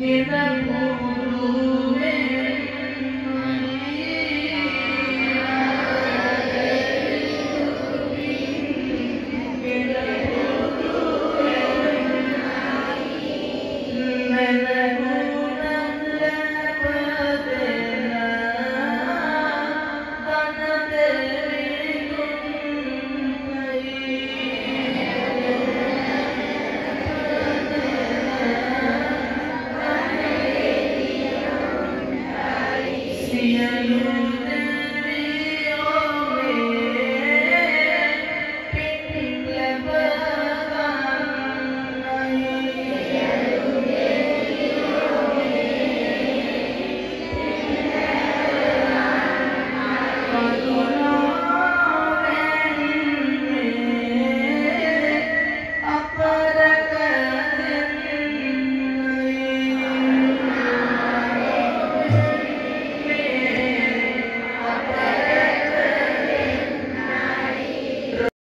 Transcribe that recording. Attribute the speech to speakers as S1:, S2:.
S1: Give them Yeah, yeah.